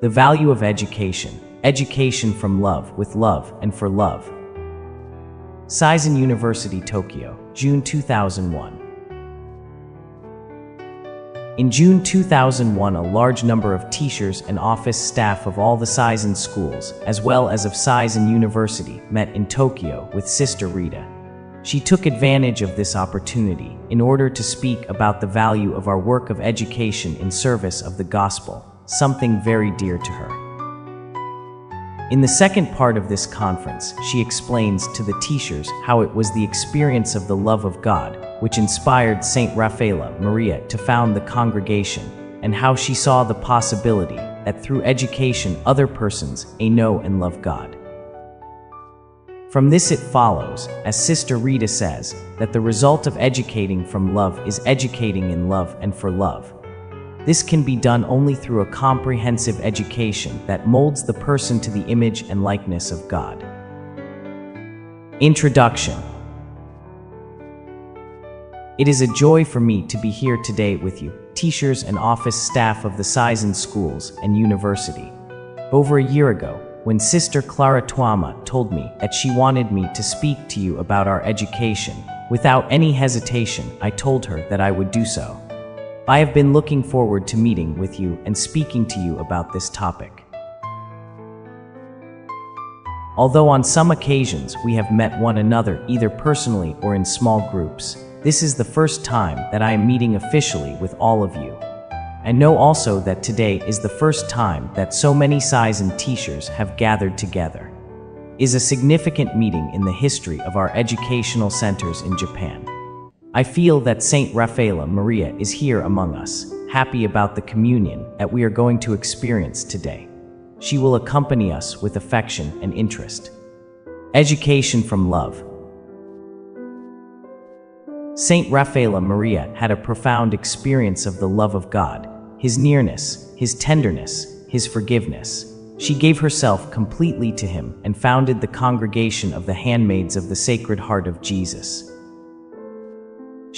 The value of education. Education from love, with love, and for love. Seisen University, Tokyo, June 2001. In June 2001, a large number of teachers and office staff of all the Seisen schools, as well as of Seisen University, met in Tokyo with Sister Rita. She took advantage of this opportunity in order to speak about the value of our work of education in service of the gospel, something very dear to her. In the second part of this conference, she explains to the teachers how it was the experience of the love of God which inspired Saint Rafaela Maria to found the congregation, and how she saw the possibility that through education other persons may know and love God. From this it follows, as Sister Rita says, that the result of educating from love is educating in love and for love. This can be done only through a comprehensive education that molds the person to the image and likeness of God. Introduction It is a joy for me to be here today with you, teachers and office staff of the Seisen schools and university. Over a year ago, when Sister Clara Tuama told me that she wanted me to speak to you about our education, without any hesitation, I told her that I would do so. I have been looking forward to meeting with you and speaking to you about this topic. Although on some occasions we have met one another either personally or in small groups, this is the first time that I am meeting officially with all of you. I know also that today is the first time that so many Seisen teachers have gathered together. Is a significant meeting in the history of our educational centers in Japan. I feel that Saint Rafaela Maria is here among us, happy about the communion that we are going to experience today. She will accompany us with affection and interest. Education from love. Saint Rafaela Maria had a profound experience of the love of God, his nearness, his tenderness, his forgiveness. She gave herself completely to him and founded the congregation of the Handmaids of the Sacred Heart of Jesus.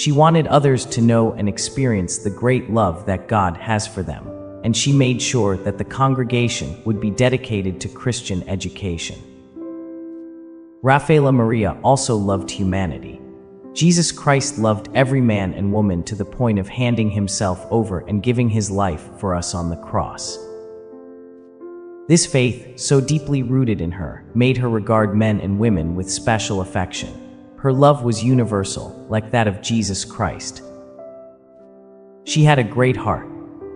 She wanted others to know and experience the great love that God has for them, and she made sure that the congregation would be dedicated to Christian education. Rafaela Maria also loved humanity. Jesus Christ loved every man and woman to the point of handing himself over and giving his life for us on the cross. This faith, so deeply rooted in her, made her regard men and women with special affection. Her love was universal, like that of Jesus Christ. She had a great heart.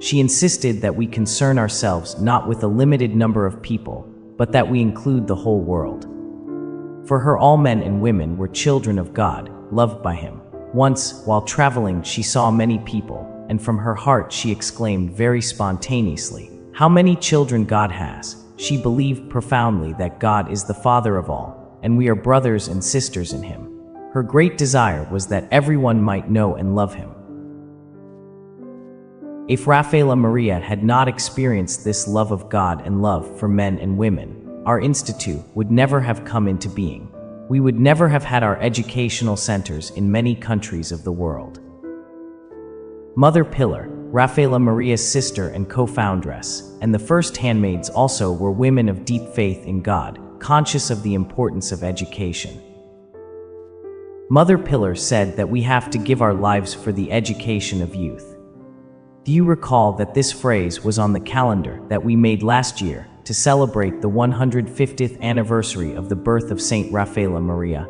She insisted that we concern ourselves not with a limited number of people, but that we include the whole world. For her, all men and women were children of God, loved by Him. Once, while traveling, she saw many people, and from her heart she exclaimed very spontaneously, How many children God has! She believed profoundly that God is the Father of all, and we are brothers and sisters in Him. Her great desire was that everyone might know and love him. If Rafaela Maria had not experienced this love of God and love for men and women, our institute would never have come into being. We would never have had our educational centers in many countries of the world. Mother Pilar, Rafaela Maria's sister and co-foundress, and the first handmaids also were women of deep faith in God, conscious of the importance of education. Mother Pilar said that we have to give our lives for the education of youth. Do you recall that this phrase was on the calendar that we made last year to celebrate the 150th anniversary of the birth of Saint Rafaela Maria?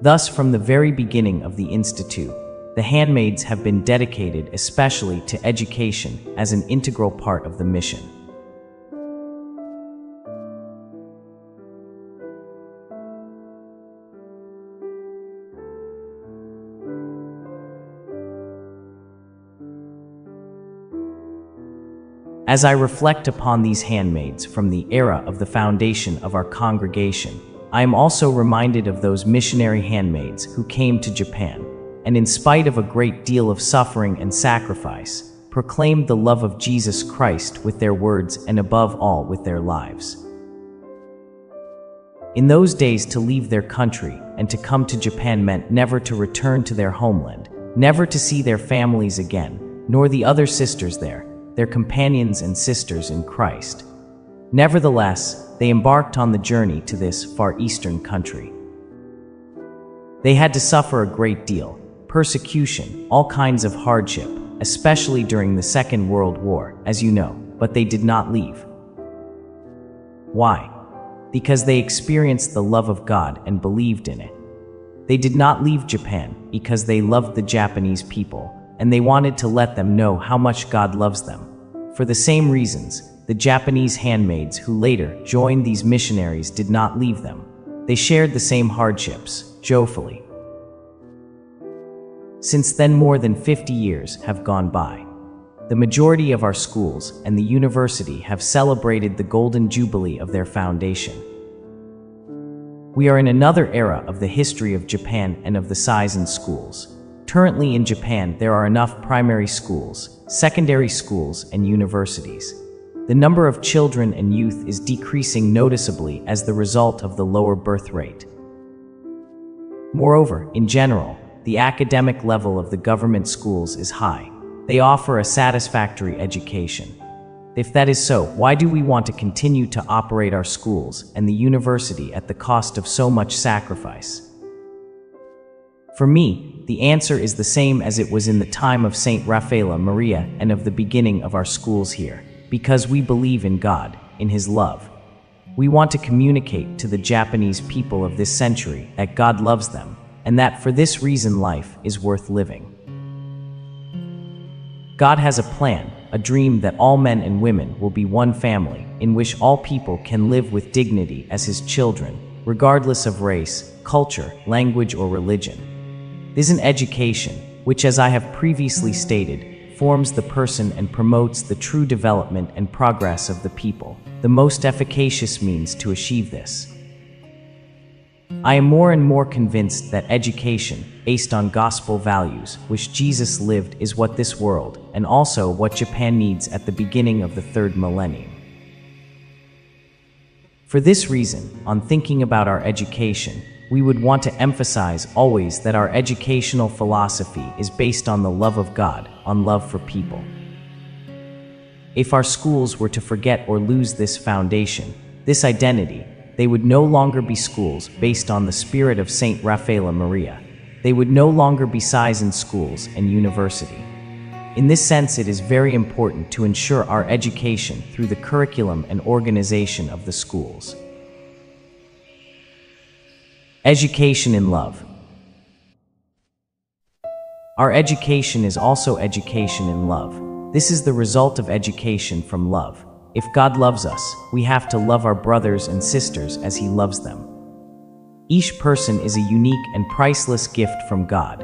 Thus, from the very beginning of the Institute, the handmaids have been dedicated especially to education as an integral part of the mission. As I reflect upon these handmaids from the era of the foundation of our congregation, I am also reminded of those missionary handmaids who came to Japan, and in spite of a great deal of suffering and sacrifice, proclaimed the love of Jesus Christ with their words and above all with their lives. In those days, to leave their country and to come to Japan meant never to return to their homeland, never to see their families again, nor the other sisters there, their companions and sisters in Christ. Nevertheless, they embarked on the journey to this far eastern country. They had to suffer a great deal persecution, all kinds of hardship, especially during the Second World War, as you know, but they did not leave. Why? Because they experienced the love of God and believed in it. They did not leave Japan because they loved the Japanese people and they wanted to let them know how much God loves them. For the same reasons, the Japanese handmaids who later joined these missionaries did not leave them. They shared the same hardships, joyfully. Since then, more than 50 years have gone by. The majority of our schools and the university have celebrated the golden jubilee of their foundation. We are in another era of the history of Japan and of the Seisen schools. Currently in Japan, there are enough primary schools, secondary schools, and universities. The number of children and youth is decreasing noticeably as the result of the lower birth rate. Moreover, in general, the academic level of the government schools is high. They offer a satisfactory education. If that is so, why do we want to continue to operate our schools and the university at the cost of so much sacrifice? For me, the answer is the same as it was in the time of Saint Rafaela Maria and of the beginning of our schools here, because we believe in God, in His love. We want to communicate to the Japanese people of this century that God loves them, and that for this reason life is worth living. God has a plan, a dream that all men and women will be one family, in which all people can live with dignity as His children, regardless of race, culture, language, or religion is an education, which, as I have previously stated, forms the person and promotes the true development and progress of the people, the most efficacious means to achieve this. I am more and more convinced that education, based on gospel values, which Jesus lived, is what this world, and also what Japan needs at the beginning of the third millennium. For this reason, on thinking about our education, we would want to emphasize always that our educational philosophy is based on the love of God, on love for people. If our schools were to forget or lose this foundation, this identity, they would no longer be schools based on the spirit of Saint Rafaela Maria. They would no longer be Seisen schools and university. In this sense, it is very important to ensure our education through the curriculum and organization of the schools. Education in love. Our education is also education in love. This is the result of education from love. If God loves us, we have to love our brothers and sisters as He loves them. Each person is a unique and priceless gift from God.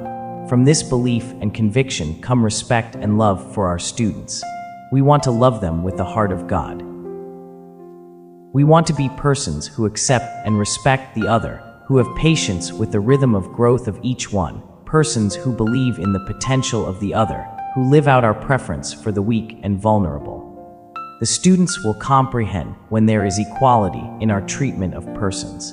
From this belief and conviction come respect and love for our students. We want to love them with the heart of God. We want to be persons who accept and respect the other who have patience with the rhythm of growth of each one, persons who believe in the potential of the other, who live out our preference for the weak and vulnerable. The students will comprehend when there is equality in our treatment of persons.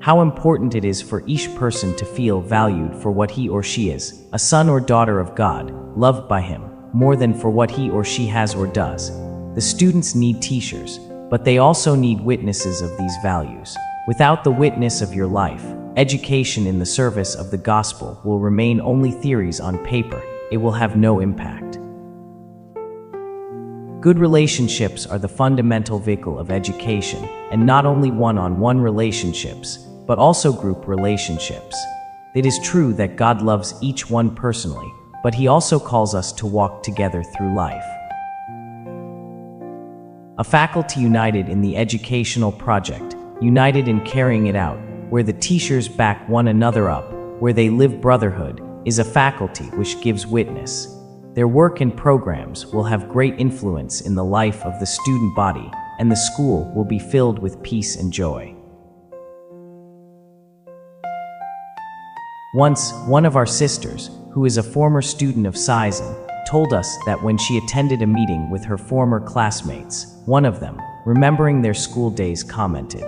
How important it is for each person to feel valued for what he or she is, a son or daughter of God, loved by Him, more than for what he or she has or does. The students need teachers, but they also need witnesses of these values. Without the witness of your life, education in the service of the gospel will remain only theories on paper. It will have no impact. Good relationships are the fundamental vehicle of education, and not only one-on-one relationships, but also group relationships. It is true that God loves each one personally, but he also calls us to walk together through life. A faculty united in the educational project united in carrying it out, where the teachers back one another up, where they live brotherhood, is a faculty which gives witness. Their work and programs will have great influence in the life of the student body, and the school will be filled with peace and joy. Once, one of our sisters, who is a former student of Seisen, told us that when she attended a meeting with her former classmates, one of them, remembering their school days, commented,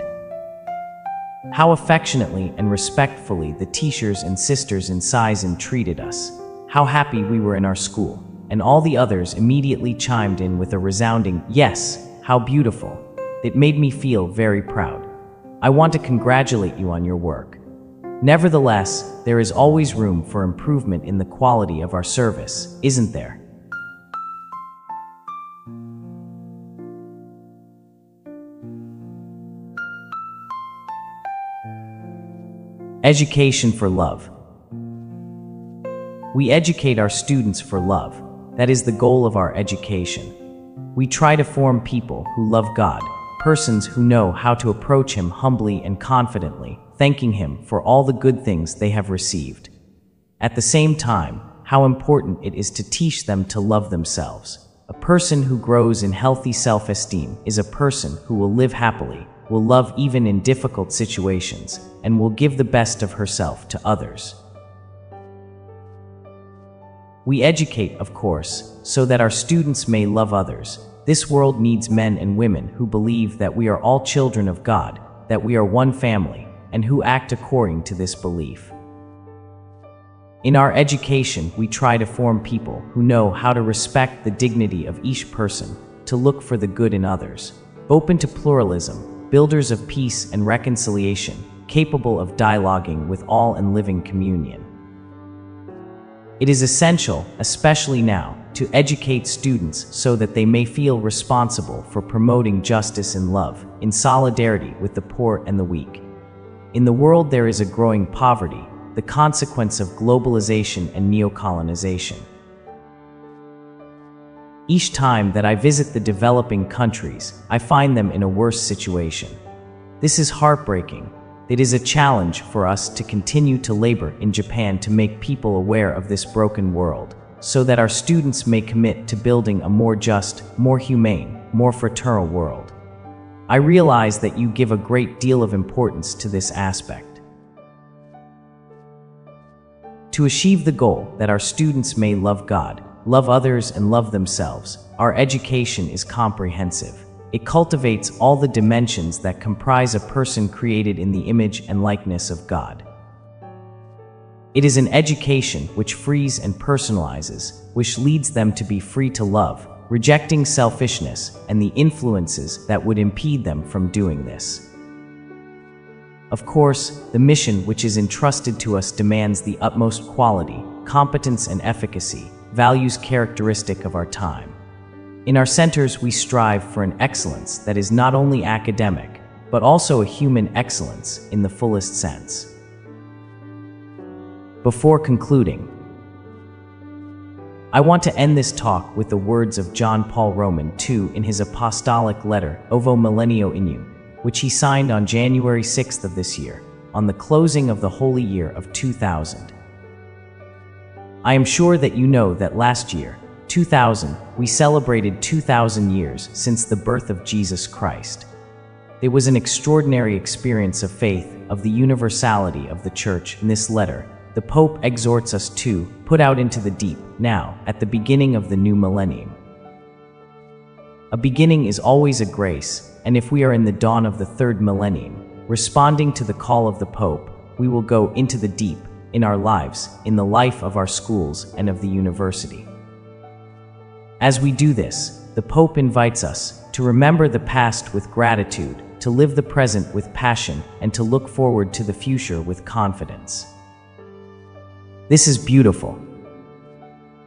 how affectionately and respectfully the teachers and sisters in Seisen treated us. How happy we were in our school. and all the others immediately chimed in with a resounding, Yes, how beautiful. It made me feel very proud. I want to congratulate you on your work. Nevertheless, there is always room for improvement in the quality of our service, isn't there? Education for love. We educate our students for love. That is the goal of our education. We try to form people who love God persons who know how to approach Him humbly and confidently, thanking Him for all the good things they have received. At the same time, how important it is to teach them to love themselves. A person who grows in healthy self esteem is a person who will live happily, will love even in difficult situations, and will give the best of herself to others. We educate, of course, so that our students may love others, this world needs men and women who believe that we are all children of God, that we are one family, and who act according to this belief. In our education, we try to form people who know how to respect the dignity of each person, to look for the good in others, open to pluralism, builders of peace and reconciliation, capable of dialoguing with all and living communion. It is essential, especially now, to educate students so that they may feel responsible for promoting justice and love, in solidarity with the poor and the weak. In the world there is a growing poverty, the consequence of globalization and neocolonization. Each time that I visit the developing countries, I find them in a worse situation. This is heartbreaking, it is a challenge for us to continue to labor in Japan to make people aware of this broken world, so that our students may commit to building a more just, more humane, more fraternal world. I realize that you give a great deal of importance to this aspect. To achieve the goal that our students may love God, love others, and love themselves, our education is comprehensive. It cultivates all the dimensions that comprise a person created in the image and likeness of God. It is an education which frees and personalizes, which leads them to be free to love, rejecting selfishness and the influences that would impede them from doing this. Of course, the mission which is entrusted to us demands the utmost quality, competence, and efficacy, values characteristic of our time. In our centers, we strive for an excellence that is not only academic, but also a human excellence in the fullest sense. Before concluding, I want to end this talk with the words of John Paul Roman II in his apostolic letter, Novo Millennio Ineunte, which he signed on January 6th of this year, on the closing of the holy year of 2000. I am sure that you know that last year, 2000, we celebrated 2,000 years since the birth of Jesus Christ. It was an extraordinary experience of faith, of the universality of the Church. In this letter, the Pope exhorts us to put out into the deep, now, at the beginning of the new millennium. A beginning is always a grace, and if we are in the dawn of the third millennium, responding to the call of the Pope, we will go into the deep, in our lives, in the life of our schools and of the university. As we do this, the Pope invites us to remember the past with gratitude, to live the present with passion, and to look forward to the future with confidence. This is beautiful.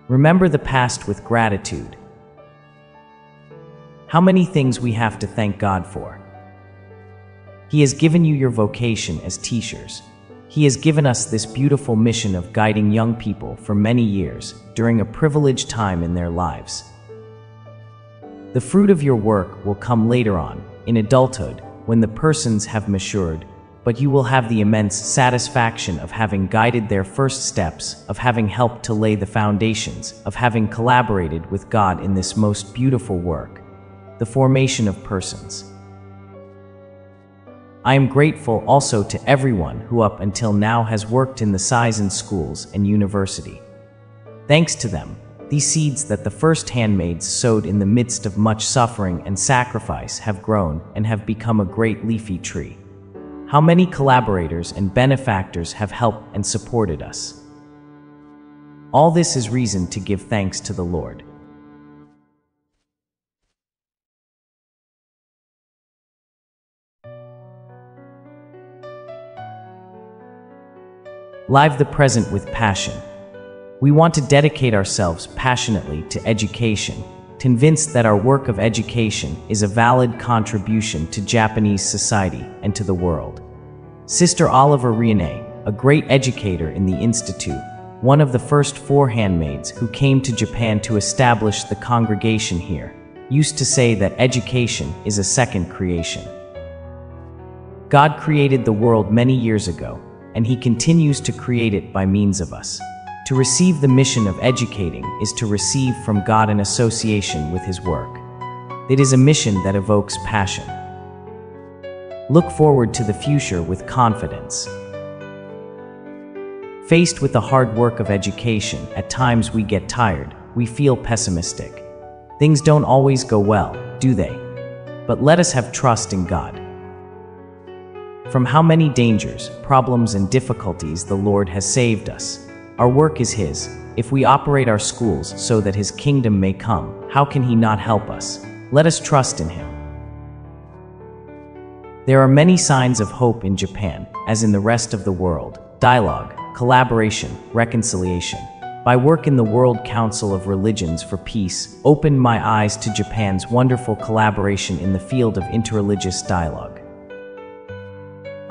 Remember the past with gratitude. How many things we have to thank God for. He has given you your vocation as teachers. He has given us this beautiful mission of guiding young people for many years during a privileged time in their lives. The fruit of your work will come later on, in adulthood, when the persons have matured, but you will have the immense satisfaction of having guided their first steps, of having helped to lay the foundations, of having collaborated with God in this most beautiful work, the formation of persons. I am grateful also to everyone who up until now has worked in the Seisen schools and university. Thanks to them, these seeds that the first handmaids sowed in the midst of much suffering and sacrifice have grown and have become a great leafy tree. How many collaborators and benefactors have helped and supported us? All this is reason to give thanks to the Lord. Live the present with passion. We want to dedicate ourselves passionately to education, convinced that our work of education is a valid contribution to Japanese society and to the world. Sister Oliver Riane, a great educator in the Institute, one of the first four handmaids who came to Japan to establish the congregation here, used to say that education is a second creation. God created the world many years ago, and He continues to create it by means of us. To receive the mission of educating is to receive from God an association with His work. It is a mission that evokes passion. Look forward to the future with confidence. Faced with the hard work of education, at times we get tired, we feel pessimistic. Things don't always go well, do they? But let us have trust in God. From how many dangers, problems, and difficulties the Lord has saved us. Our work is His. If we operate our schools so that His kingdom may come, how can He not help us? Let us trust in Him. There are many signs of hope in Japan, as in the rest of the world. Dialogue, collaboration, reconciliation. By work in the World Council of Religions for Peace, opened my eyes to Japan's wonderful collaboration in the field of interreligious dialogue.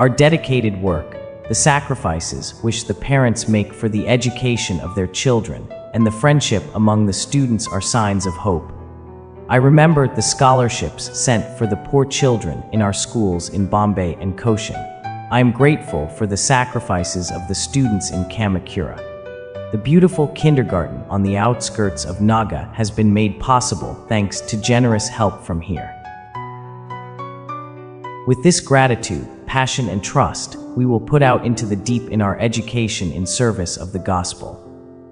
Our dedicated work, the sacrifices which the parents make for the education of their children, and the friendship among the students are signs of hope. I remember the scholarships sent for the poor children in our schools in Bombay and Cochin. I am grateful for the sacrifices of the students in Kamakura. The beautiful kindergarten on the outskirts of Naga has been made possible thanks to generous help from here. With this gratitude, passion, and trust, we will put out into the deep in our education in service of the gospel.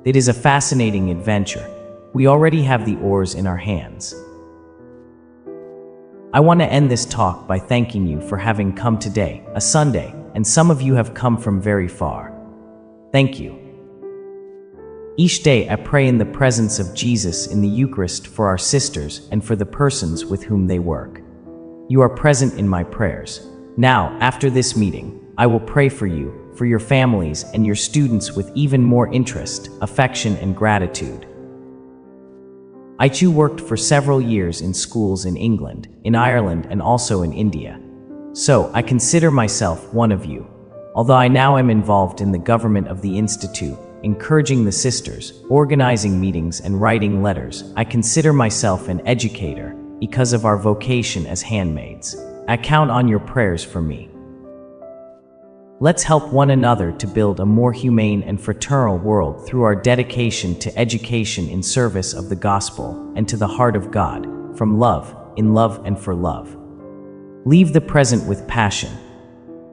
It is a fascinating adventure. We already have the oars in our hands. I want to end this talk by thanking you for having come today, a Sunday, and some of you have come from very far. Thank you. Each day I pray in the presence of Jesus in the Eucharist for our sisters and for the persons with whom they work. You are present in my prayers. Now, after this meeting, I will pray for you, for your families, and your students with even more interest, affection, and gratitude. Too worked for several years in schools in England, in Ireland, and also in India. So, I consider myself one of you. Although I now am involved in the government of the Institute, encouraging the sisters, organizing meetings, and writing letters, I consider myself an educator because of our vocation as handmaids. I count on your prayers for me. Let's help one another to build a more humane and fraternal world through our dedication to education in service of the gospel and to the heart of God, from love, in love, and for love. Leave the present with passion.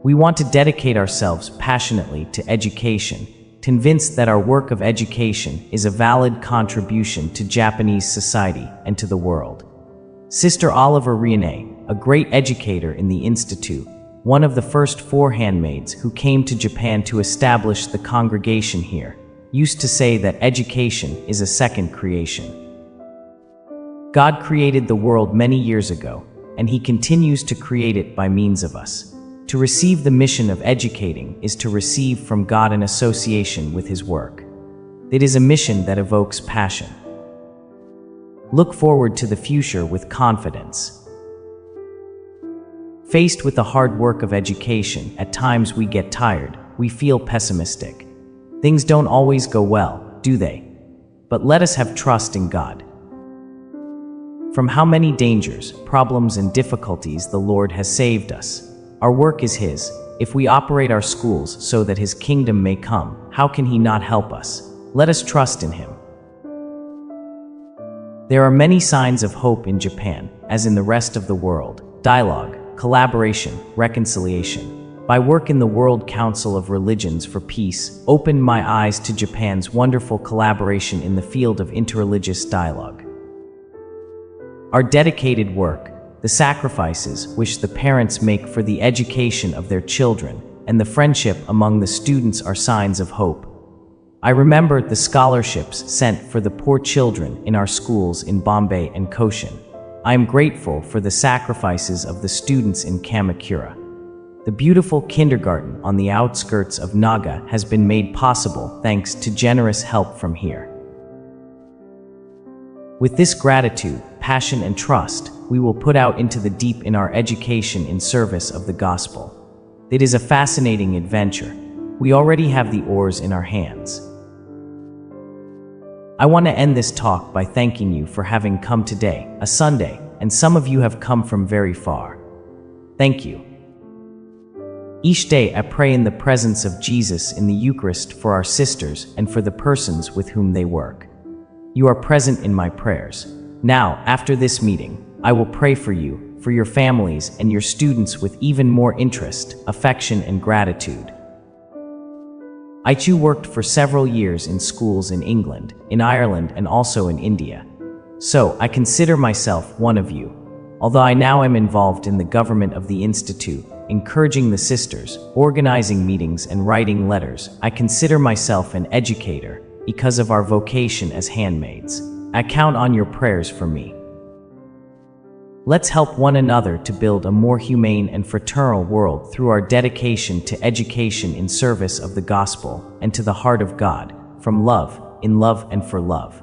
We want to dedicate ourselves passionately to education, convinced that our work of education is a valid contribution to Japanese society and to the world. Sister Oliver Riane, a great educator in the Institute, one of the first four handmaids who came to Japan to establish the congregation here, used to say that education is a second creation. God created the world many years ago, and He continues to create it by means of us. To receive the mission of educating is to receive from God an association with His work. It is a mission that evokes passion. Look forward to the future with confidence. Faced with the hard work of education, at times we get tired, we feel pessimistic. Things don't always go well, do they? But let us have trust in God. From how many dangers, problems, and difficulties the Lord has saved us. Our work is His. If we operate our schools so that His kingdom may come, how can He not help us? Let us trust in Him. There are many signs of hope in Japan, as in the rest of the world. Dialogue, collaboration, reconciliation. By work in the World Council of Religions for Peace, opened my eyes to Japan's wonderful collaboration in the field of interreligious dialogue. Our dedicated work, the sacrifices which the parents make for the education of their children, and the friendship among the students are signs of hope. I remember the scholarships sent for the poor children in our schools in Bombay and Cochin. I am grateful for the sacrifices of the students in Kamakura. The beautiful kindergarten on the outskirts of Naga has been made possible thanks to generous help from here. With this gratitude, passion, and trust, we will put out into the deep in our education in service of the gospel. It is a fascinating adventure. We already have the oars in our hands. I want to end this talk by thanking you for having come today, a Sunday, and some of you have come from very far. Thank you. Each day I pray in the presence of Jesus in the Eucharist for our sisters and for the persons with whom they work. You are present in my prayers. Now, after this meeting, I will pray for you, for your families, and your students with even more interest, affection, and gratitude. I too worked for several years in schools in England, in Ireland, and also in India. So, I consider myself one of you. Although I now am involved in the government of the Institute, encouraging the sisters, organizing meetings, and writing letters, I consider myself an educator because of our vocation as handmaids. I count on your prayers for me. Let's help one another to build a more humane and fraternal world through our dedication to education in service of the gospel and to the heart of God, from love, in love, and for love.